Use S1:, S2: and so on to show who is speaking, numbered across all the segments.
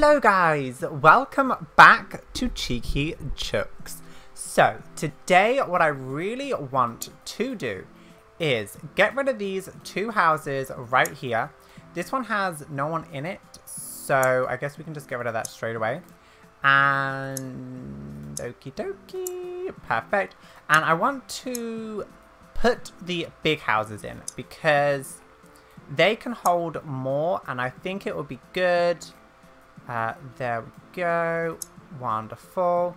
S1: Hello guys, welcome back to Cheeky Chooks. So today what I really want to do is get rid of these two houses right here. This one has no one in it, so I guess we can just get rid of that straight away. And okie dokie, perfect. And I want to put the big houses in because they can hold more and I think it would be good uh, there we go. Wonderful.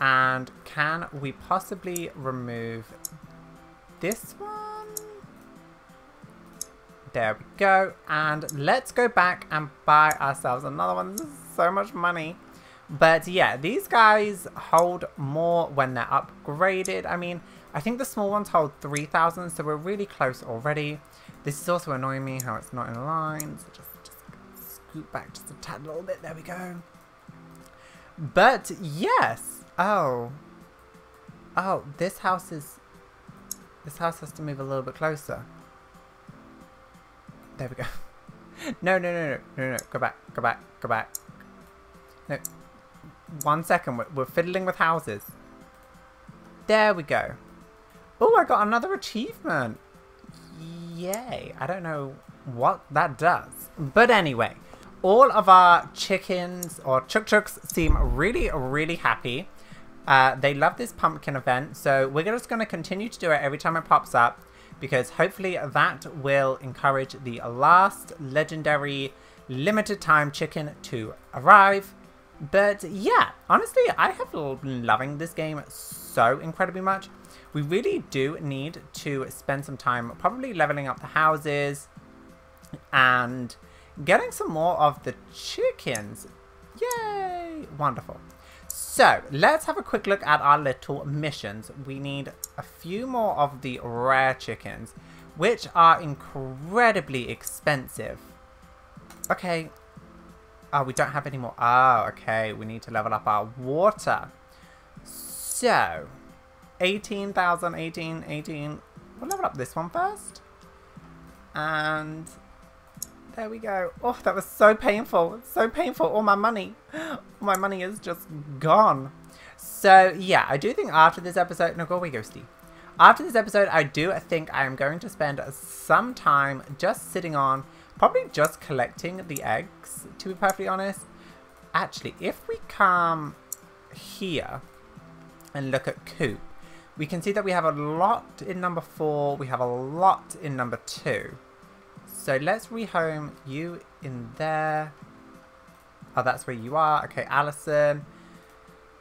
S1: And can we possibly remove this one? There we go. And let's go back and buy ourselves another one. This is so much money. But yeah, these guys hold more when they're upgraded. I mean, I think the small ones hold 3,000, so we're really close already. This is also annoying me how it's not in line. So just scoot back just a tad little bit. There we go. But yes. Oh. Oh, this house is... This house has to move a little bit closer. There we go. no, no, no, no, no, no. Go back, go back, go back. No. One second. We're, we're fiddling with houses. There we go. Oh, I got another achievement. Yay. I don't know what that does. But anyway, all of our chickens or chook chooks seem really, really happy. Uh, they love this pumpkin event, so we're just going to continue to do it every time it pops up because hopefully that will encourage the last legendary limited time chicken to arrive. But yeah, honestly, I have been loving this game so incredibly much. We really do need to spend some time probably leveling up the houses and Getting some more of the chickens. Yay! Wonderful. So, let's have a quick look at our little missions. We need a few more of the rare chickens, which are incredibly expensive. Okay. Oh, we don't have any more. Oh, okay. We need to level up our water. So, 18,000, 18, 18. We'll level up this one first. And there we go. Oh, that was so painful. So painful. All my money. All my money is just gone. So, yeah, I do think after this episode... No, go away, Ghosty. After this episode, I do think I am going to spend some time just sitting on... Probably just collecting the eggs, to be perfectly honest. Actually, if we come here and look at Coop, we can see that we have a lot in number four. We have a lot in number two. So let's rehome you in there. Oh, that's where you are. Okay, Allison.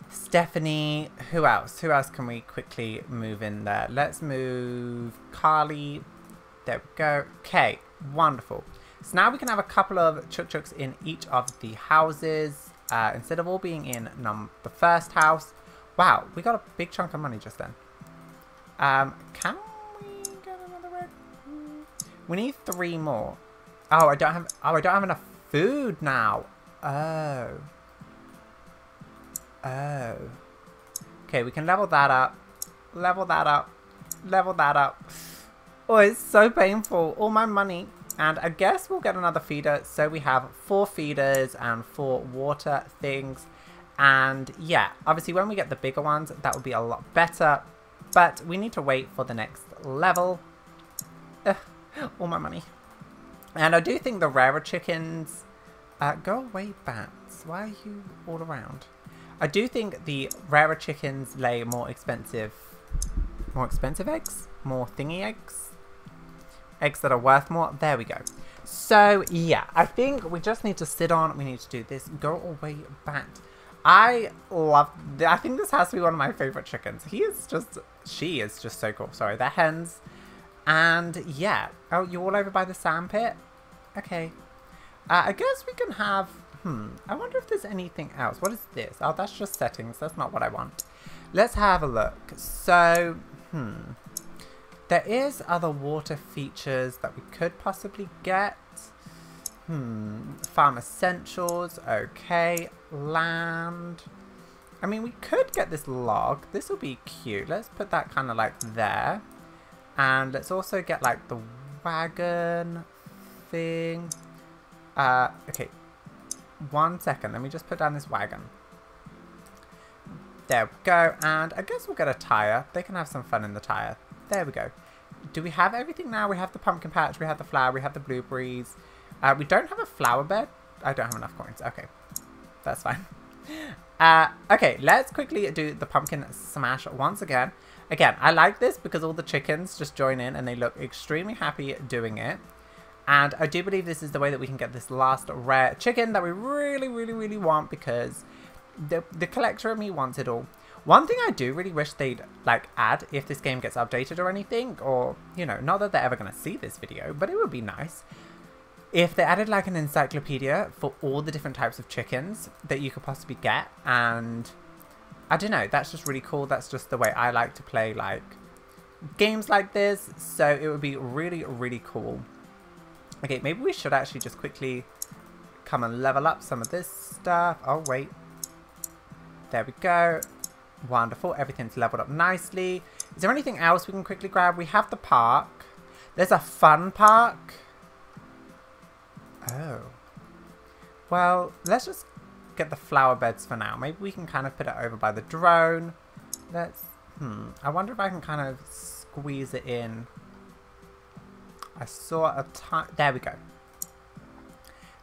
S1: Stephanie. Who else? Who else can we quickly move in there? Let's move Carly. There we go. Okay, wonderful. So now we can have a couple of chook chooks in each of the houses. Uh, instead of all being in the first house. Wow, we got a big chunk of money just then. Um, can we need three more. Oh, I don't have. Oh, I don't have enough food now. Oh. Oh. Okay, we can level that up. Level that up. Level that up. Oh, it's so painful. All my money. And I guess we'll get another feeder. So we have four feeders and four water things. And yeah, obviously when we get the bigger ones, that will be a lot better. But we need to wait for the next level. Ugh. All my money. And I do think the rarer chickens... Uh, go away, bats. Why are you all around? I do think the rarer chickens lay more expensive... More expensive eggs? More thingy eggs? Eggs that are worth more? There we go. So, yeah. I think we just need to sit on. We need to do this. Go away, bat. I love... I think this has to be one of my favorite chickens. He is just... She is just so cool. Sorry, they're hens. And yeah. Oh, you're all over by the sandpit? Okay. Uh, I guess we can have... Hmm. I wonder if there's anything else. What is this? Oh, that's just settings. That's not what I want. Let's have a look. So, hmm. There is other water features that we could possibly get. Hmm. Farm essentials. Okay. Land. I mean, we could get this log. This will be cute. Let's put that kind of like there. And let's also get like the wagon thing. Uh, okay. one second. Let me just put down this wagon. There we go. And I guess we'll get a tire. They can have some fun in the tire. There we go. Do we have everything now? We have the pumpkin patch. We have the flower. We have the blueberries. Uh, we don't have a flower bed. I don't have enough coins. Okay. That's fine. Uh, okay, let's quickly do the pumpkin smash once again. Again, I like this because all the chickens just join in and they look extremely happy doing it. And I do believe this is the way that we can get this last rare chicken that we really, really, really want because the, the collector of me wants it all. One thing I do really wish they'd like add if this game gets updated or anything, or, you know, not that they're ever going to see this video, but it would be nice if they added like an encyclopedia for all the different types of chickens that you could possibly get and I don't know, that's just really cool. That's just the way I like to play like games like this. So it would be really, really cool. Okay, maybe we should actually just quickly come and level up some of this stuff. Oh, wait. There we go. Wonderful. Everything's leveled up nicely. Is there anything else we can quickly grab? We have the park. There's a fun park. Oh. Well, let's just get the flower beds for now. Maybe we can kind of put it over by the drone. Let's, hmm. I wonder if I can kind of squeeze it in. I saw a time, there we go.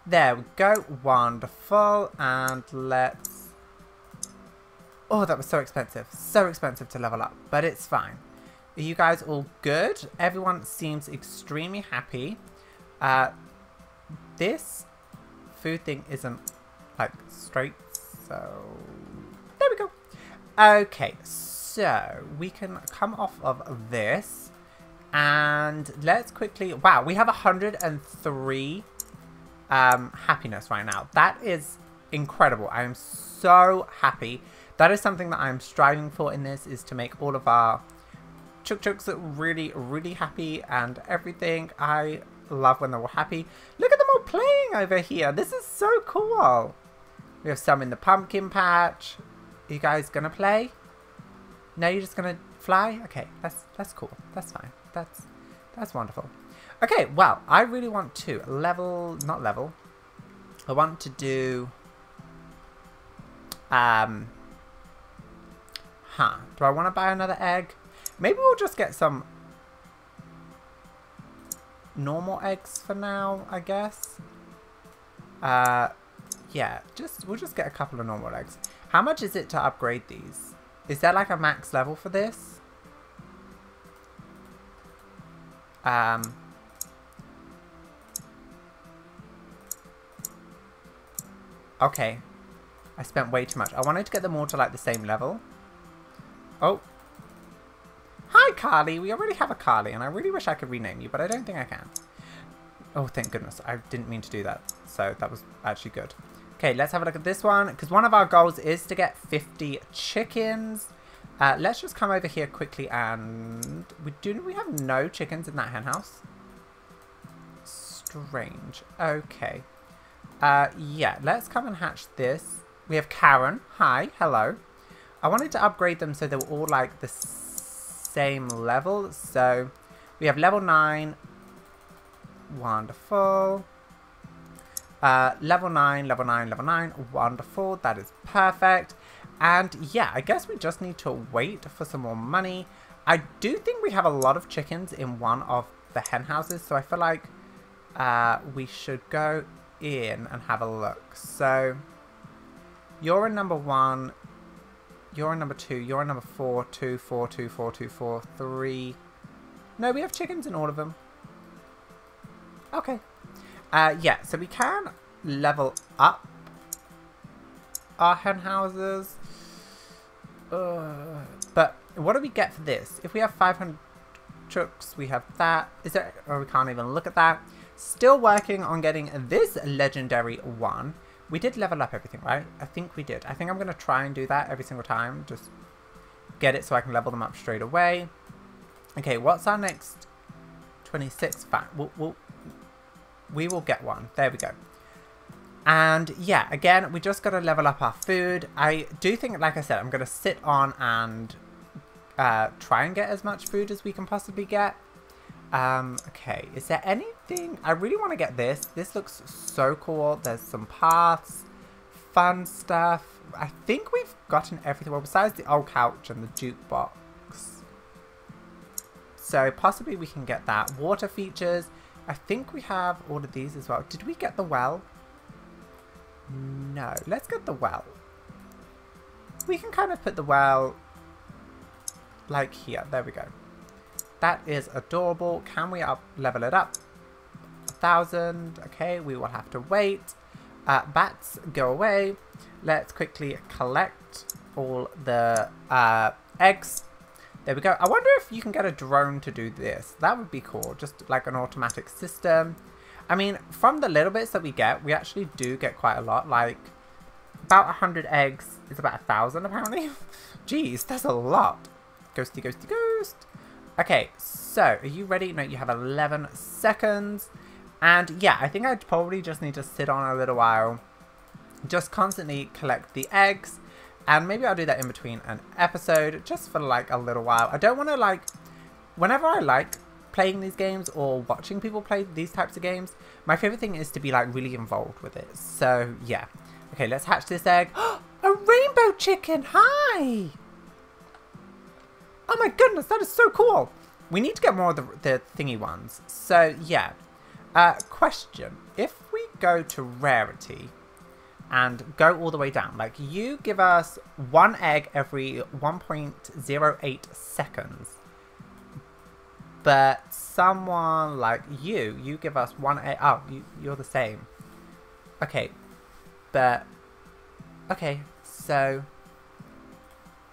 S1: There we go, wonderful. And let's, oh, that was so expensive. So expensive to level up, but it's fine. Are you guys all good? Everyone seems extremely happy. Uh, this food thing isn't like straight, so there we go. Okay, so we can come off of this and let's quickly, wow, we have 103 um, happiness right now. That is incredible. I am so happy. That is something that I'm striving for in this is to make all of our Chook Chooks really, really happy and everything. I love when they're all happy. Look at playing over here. This is so cool. We have some in the pumpkin patch. Are you guys gonna play? No, you're just gonna fly? Okay, that's that's cool. That's fine. That's that's wonderful. Okay, well, I really want to level, not level. I want to do, um, huh. Do I want to buy another egg? Maybe we'll just get some normal eggs for now, I guess. Uh, yeah, just we'll just get a couple of normal eggs. How much is it to upgrade these? Is there like a max level for this? Um, okay. I spent way too much. I wanted to get them all to like the same level. Oh. Hi, Carly. We already have a Carly, and I really wish I could rename you, but I don't think I can. Oh, thank goodness. I didn't mean to do that. So that was actually good. Okay, let's have a look at this one. Because one of our goals is to get 50 chickens. Uh, let's just come over here quickly and... We do we have no chickens in that hen house? Strange. Okay. Uh, yeah, let's come and hatch this. We have Karen. Hi. Hello. I wanted to upgrade them so they were all like the same level. So we have level 9. Wonderful. Uh, level 9, level 9, level 9. Wonderful. That is perfect. And yeah, I guess we just need to wait for some more money. I do think we have a lot of chickens in one of the hen houses. So I feel like uh, we should go in and have a look. So you're in number one. You're number two. You're number four, two, four, two, four, two, four, three. No, we have chickens in all of them. Okay. Uh, yeah, so we can level up our hen houses. Uh, but what do we get for this? If we have 500 chooks, we have that. Is there, or we can't even look at that. Still working on getting this legendary one. We did level up everything, right? I think we did. I think I'm going to try and do that every single time. Just get it so I can level them up straight away. Okay, what's our next 26 fact? We'll, we'll, we will get one. There we go. And yeah, again, we just got to level up our food. I do think, like I said, I'm going to sit on and uh, try and get as much food as we can possibly get. Um, okay, is there anything? I really want to get this. This looks so cool. There's some paths. fun stuff. I think we've gotten everything. Well, besides the old couch and the jukebox. So possibly we can get that. Water features. I think we have all of these as well. Did we get the well? No. Let's get the well. We can kind of put the well like here. There we go. That is adorable. Can we up level it up? A thousand. Okay, we will have to wait. Uh, bats, go away. Let's quickly collect all the uh, eggs. There we go. I wonder if you can get a drone to do this. That would be cool. Just like an automatic system. I mean, from the little bits that we get, we actually do get quite a lot. Like, about 100 eggs is about a 1,000 apparently. Jeez, that's a lot. Ghosty, ghosty, ghost. Okay, so are you ready? No, you have 11 seconds. And yeah, I think I'd probably just need to sit on a little while. Just constantly collect the eggs. And maybe I'll do that in between an episode, just for like a little while. I don't want to like, whenever I like playing these games or watching people play these types of games, my favorite thing is to be like really involved with it. So yeah. Okay, let's hatch this egg. a rainbow chicken, hi! Oh my goodness, that is so cool. We need to get more of the, the thingy ones. So yeah, uh, question. If we go to rarity and go all the way down, like you give us one egg every 1.08 seconds, but someone like you, you give us one egg. Oh, you, you're the same. Okay, but okay, so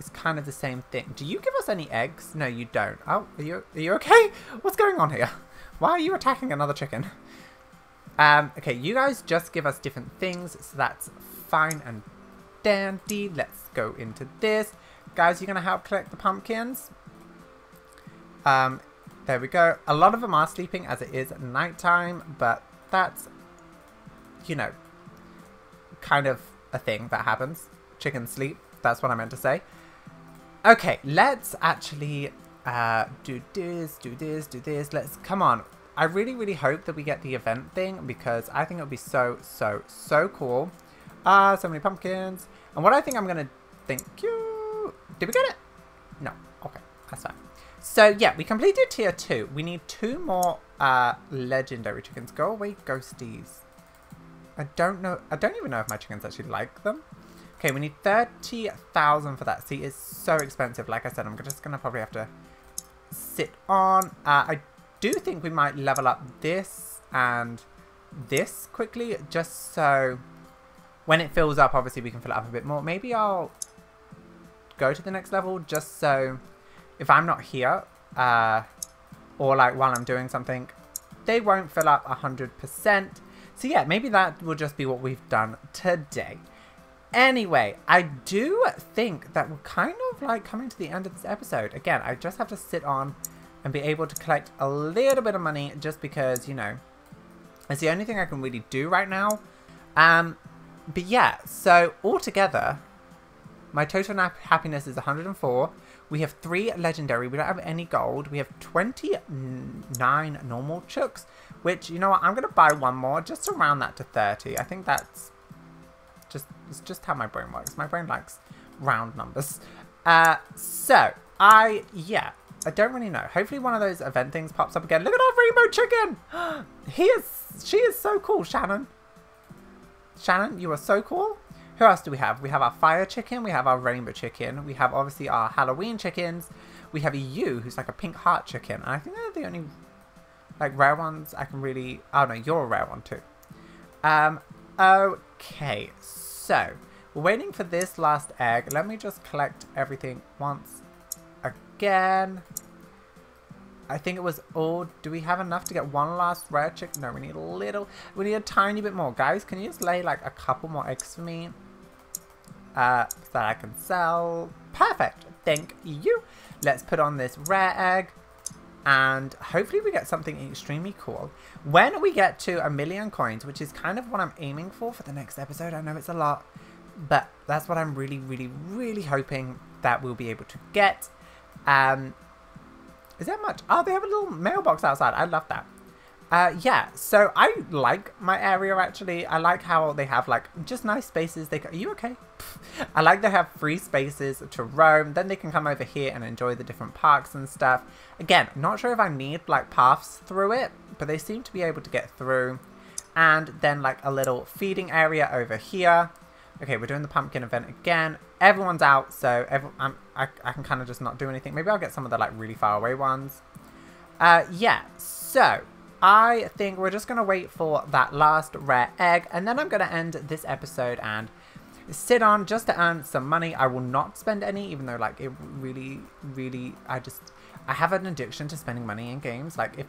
S1: it's kind of the same thing. Do you give us any eggs? No, you don't. Oh, are you, are you okay? What's going on here? Why are you attacking another chicken? Um, okay, you guys just give us different things, so that's fine and dandy. Let's go into this. Guys, you're going to help collect the pumpkins. Um, there we go. A lot of them are sleeping as it is nighttime, but that's, you know, kind of a thing that happens. Chickens sleep. That's what I meant to say. Okay, let's actually uh, do this, do this, do this. Let's, come on. I really, really hope that we get the event thing because I think it would be so, so, so cool. Ah, uh, so many pumpkins. And what I think I'm going to thank you. Did we get it? No. Okay, that's fine. So yeah, we completed tier two. We need two more uh, legendary chickens. Go away, ghosties. I don't know. I don't even know if my chickens actually like them. Okay, we need 30,000 for that. See, it's so expensive. Like I said, I'm just going to probably have to sit on. Uh, I do think we might level up this and this quickly, just so when it fills up, obviously we can fill it up a bit more. Maybe I'll go to the next level just so if I'm not here, uh, or like while I'm doing something, they won't fill up 100%. So yeah, maybe that will just be what we've done today. Anyway, I do think that we're kind of like coming to the end of this episode. Again, I just have to sit on and be able to collect a little bit of money just because, you know, it's the only thing I can really do right now. Um, but yeah, so altogether, my total happiness is 104. We have three legendary. We don't have any gold. We have 29 normal chooks, which, you know what, I'm going to buy one more just to round that to 30. I think that's just, it's just how my brain works. My brain likes round numbers. Uh, so, I, yeah, I don't really know. Hopefully one of those event things pops up again. Look at our rainbow chicken! he is, she is so cool, Shannon. Shannon, you are so cool. Who else do we have? We have our fire chicken. We have our rainbow chicken. We have obviously our Halloween chickens. We have a you, who's like a pink heart chicken. And I think they're the only like rare ones I can really... Oh no, you're a rare one too. Um, okay, so we're waiting for this last egg. Let me just collect everything once again. I think it was all... Do we have enough to get one last rare chick? No, we need a little... We need a tiny bit more. Guys, can you just lay like a couple more eggs for me? Uh, so that I can sell. Perfect. Thank you. Let's put on this rare egg. And hopefully we get something extremely cool. When we get to a million coins, which is kind of what I'm aiming for for the next episode. I know it's a lot. But that's what I'm really, really, really hoping that we'll be able to get. Um, is that much? Oh, they have a little mailbox outside. I love that. Uh, yeah, so I like my area actually. I like how they have like just nice spaces. They are you okay? I like they have free spaces to roam. Then they can come over here and enjoy the different parks and stuff. Again, not sure if I need like paths through it, but they seem to be able to get through. And then like a little feeding area over here. Okay, we're doing the pumpkin event again. Everyone's out, so every, I, I can kind of just not do anything. Maybe I'll get some of the like really far away ones. Uh, yeah, so I think we're just going to wait for that last rare egg and then I'm going to end this episode and sit on just to earn some money. I will not spend any even though like it really, really, I just, I have an addiction to spending money in games. Like if,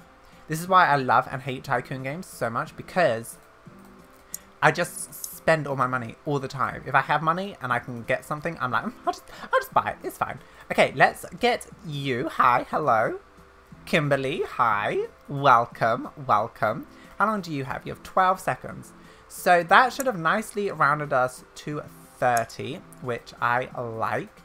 S1: this is why I love and hate Tycoon games so much because I just spend all my money all the time. If I have money and I can get something, I'm like, mm, I'll just, I'll just buy it. It's fine. Okay, let's get you. Hi, hello. Kimberly, hi. Welcome, welcome. How long do you have? You have 12 seconds. So that should have nicely rounded us to 30, which I like.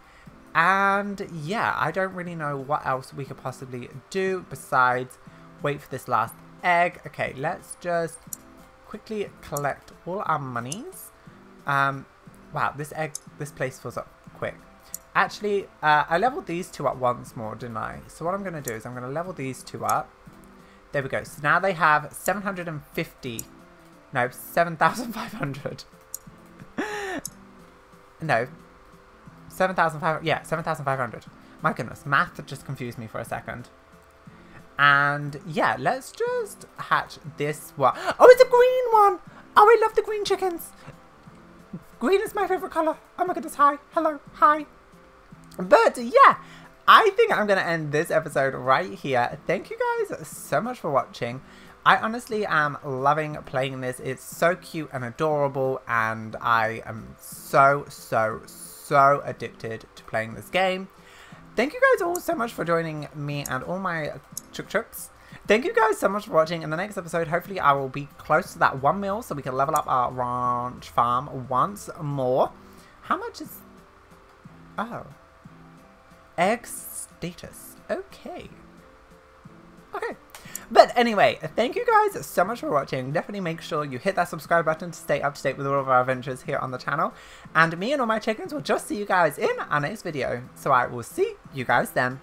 S1: And yeah, I don't really know what else we could possibly do besides wait for this last egg. Okay, let's just quickly collect all our monies. Um, wow, this egg, this place fills up quick. Actually, uh, I leveled these two up once more, didn't I? So what I'm going to do is I'm going to level these two up. There we go. So now they have 750. No, 7,500. no. 7,500. Yeah, 7,500. My goodness, math just confused me for a second. And yeah, let's just hatch this one. Oh, it's a green one! Oh, I love the green chickens. Green is my favorite color. Oh my goodness, hi. Hello, hi. But yeah, I think I'm going to end this episode right here. Thank you guys so much for watching. I honestly am loving playing this. It's so cute and adorable and I am so, so, so addicted to playing this game. Thank you guys all so much for joining me and all my chook chooks. Thank you guys so much for watching. In the next episode, hopefully I will be close to that one mil so we can level up our ranch farm once more. How much is... Oh. Egg status. Okay. Okay. But anyway, thank you guys so much for watching. Definitely make sure you hit that subscribe button to stay up to date with all of our adventures here on the channel. And me and all my chickens will just see you guys in our next video. So I will see you guys then.